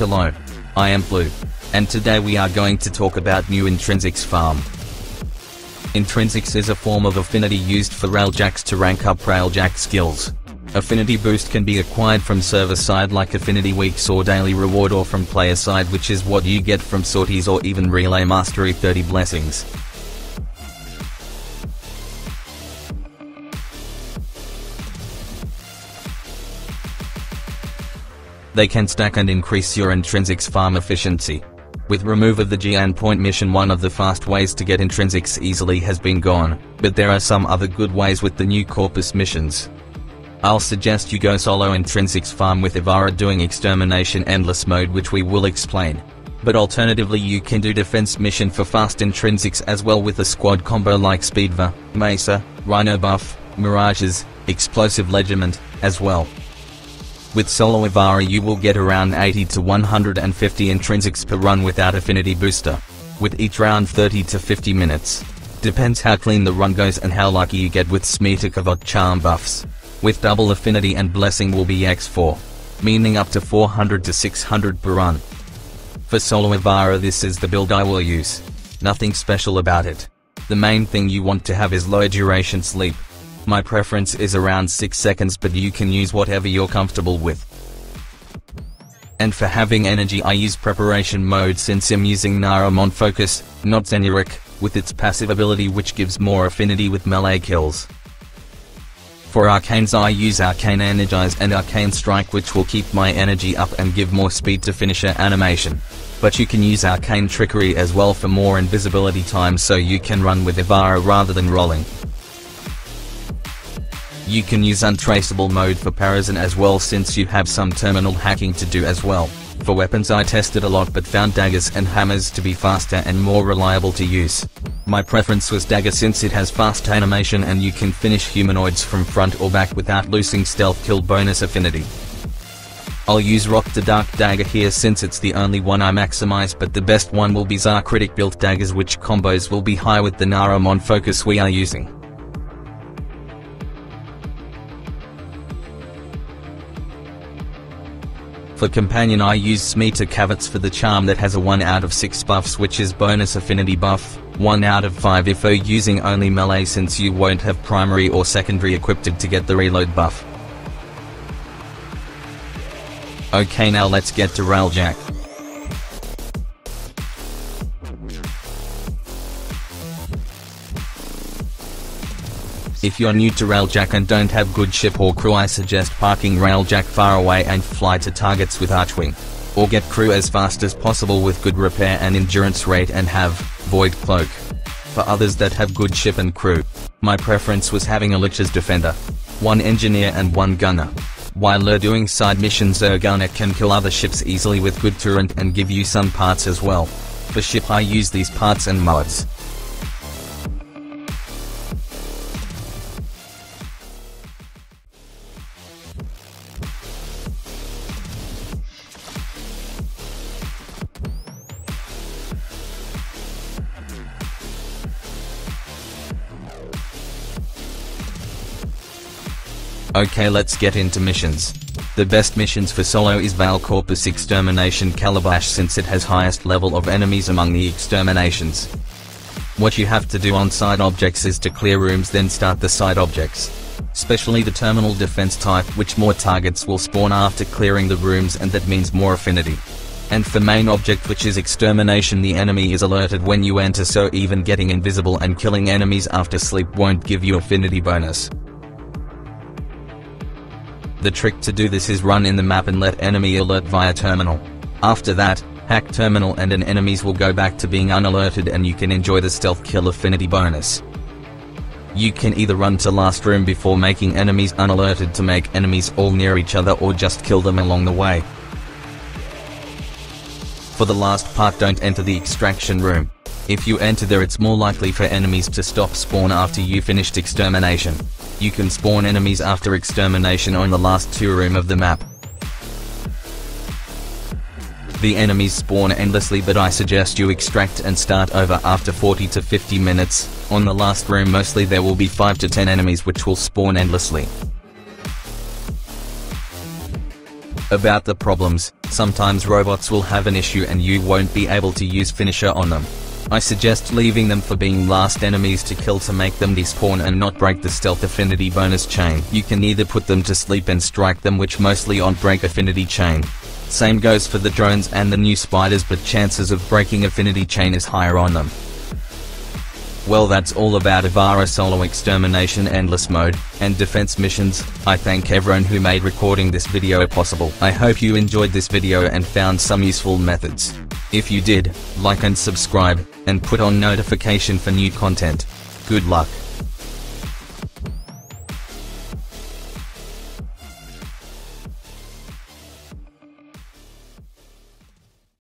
Hello. I am Blue. And today we are going to talk about new Intrinsics Farm. Intrinsics is a form of affinity used for Railjacks to rank up Railjack skills. Affinity boost can be acquired from server side like Affinity Weeks or Daily Reward or from player side which is what you get from sorties or even Relay Mastery 30 Blessings. They can stack and increase your intrinsics farm efficiency. With remove of the Gian Point mission one of the fast ways to get intrinsics easily has been gone, but there are some other good ways with the new Corpus missions. I'll suggest you go solo intrinsics farm with Ivara doing extermination endless mode which we will explain. But alternatively you can do defense mission for fast intrinsics as well with a squad combo like Speedva, Mesa, Rhino buff, Mirages, Explosive Legerdemain, as well. With Solo Ivara you will get around 80 to 150 intrinsics per run without affinity booster. With each round 30 to 50 minutes. Depends how clean the run goes and how lucky you get with Smeeta Kavat charm buffs. With double affinity and blessing will be x4. Meaning up to 400 to 600 per run. For Solo Ivara this is the build I will use. Nothing special about it. The main thing you want to have is low duration sleep, my preference is around 6 seconds but you can use whatever you're comfortable with. And for having energy I use preparation mode since I'm using Naramon Focus, not Zenurik, with its passive ability which gives more affinity with melee kills. For arcanes I use Arcane Energize and Arcane Strike which will keep my energy up and give more speed to finisher animation. But you can use Arcane Trickery as well for more invisibility time so you can run with Ivara rather than rolling. You can use untraceable mode for Parazon as well since you have some terminal hacking to do as well. For weapons I tested a lot but found daggers and hammers to be faster and more reliable to use. My preference was dagger since it has fast animation and you can finish humanoids from front or back without losing stealth kill bonus affinity. I'll use Rakta Dark Dagger here since it's the only one I maximize but the best one will be Zaw Critic built daggers which combos will be high with the Naramon focus we are using. For companion I use Smeeta Kavats for the charm that has a 1 out of 6 buffs which is bonus affinity buff, 1 out of 5 if you're using only melee since you won't have primary or secondary equipped to get the reload buff. Okay now let's get to Railjack. If you're new to Railjack and don't have good ship or crew I suggest parking Railjack far away and fly to targets with Archwing. Or get crew as fast as possible with good repair and endurance rate and have Void Cloak. For others that have good ship and crew, my preference was having a Lich's Defender. One engineer and one gunner. While they're doing side missions a gunner can kill other ships easily with good turret and give you some parts as well. For ship I use these parts and mods. Okay let's get into missions. The best missions for solo is Valcorpus Extermination Calabash since it has highest level of enemies among the exterminations. What you have to do on side objects is to clear rooms then start the side objects. Especially the terminal defense type which more targets will spawn after clearing the rooms and that means more affinity. And for main object which is extermination the enemy is alerted when you enter so even getting invisible and killing enemies after sleep won't give you affinity bonus. The trick to do this is run in the map and let enemy alert via terminal. After that, hack terminal and an enemies will go back to being unalerted and you can enjoy the stealth kill affinity bonus. You can either run to last room before making enemies unalerted to make enemies all near each other or just kill them along the way. For the last part don't enter the extraction room. If you enter there it's more likely for enemies to stop spawn after you finished extermination. You can spawn enemies after extermination on the last two room of the map. The enemies spawn endlessly but I suggest you extract and start over after 40 to 50 minutes, on the last room mostly there will be 5 to 10 enemies which will spawn endlessly. About the problems, sometimes robots will have an issue and you won't be able to use finisher on them. I suggest leaving them for being last enemies to kill to make them despawn and not break the stealth affinity bonus chain. You can either put them to sleep and strike them which mostly on break affinity chain. Same goes for the drones and the new spiders but chances of breaking affinity chain is higher on them. Well that's all about Ivara solo extermination endless mode, and defense missions, I thank everyone who made recording this video possible. I hope you enjoyed this video and found some useful methods. If you did, like and subscribe, and put on notification for new content. Good luck.